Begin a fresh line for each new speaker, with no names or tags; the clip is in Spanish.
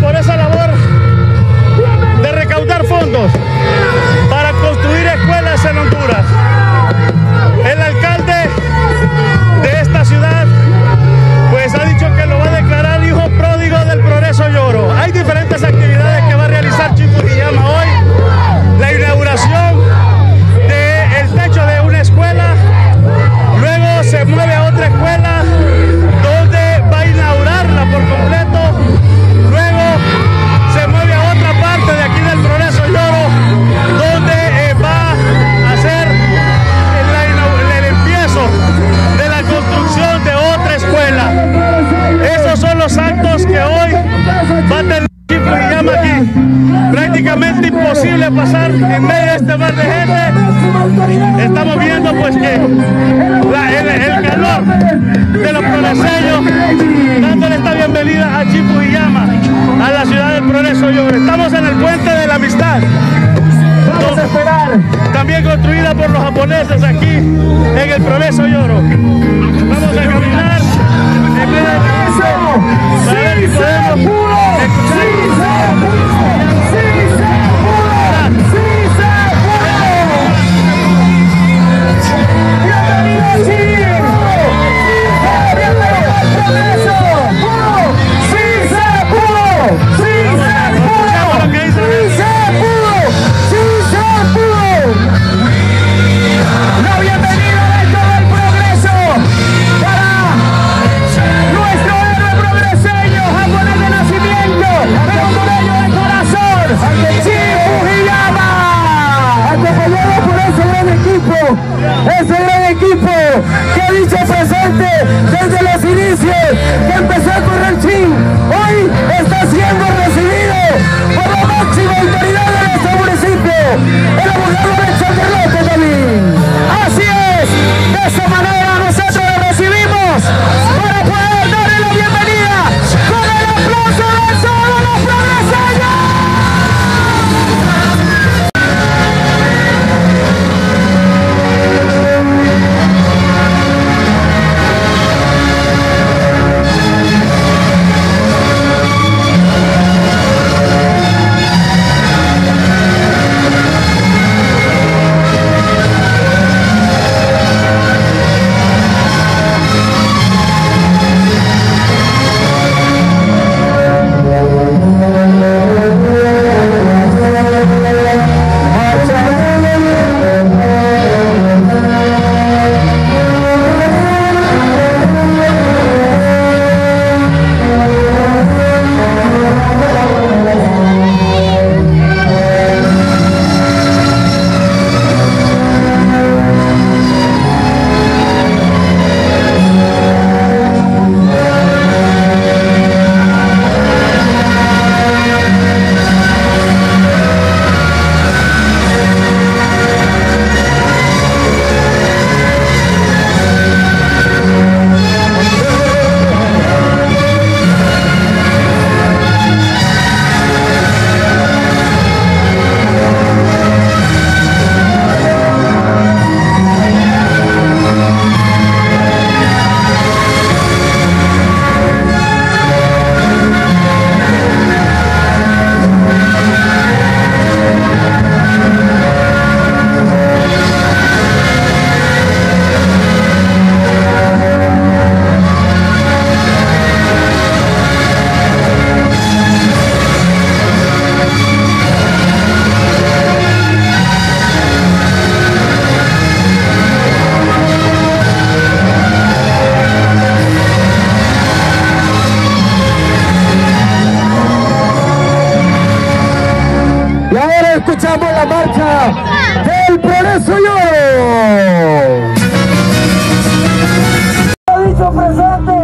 por esa labor de recaudar fondos que hoy va a tener Chico Guillama aquí. Prácticamente imposible pasar en medio de este mar de gente. Estamos viendo pues que la- el, el calor de los progreseños dándole esta bienvenida a Chico Guillama, a la ciudad del progreso. Estamos en el puente de la amistad.
Vamos a esperar.
También construida por los japoneses aquí en el Progreso Lloro. Vamos a marchamos la marcha del progreso yo. presente!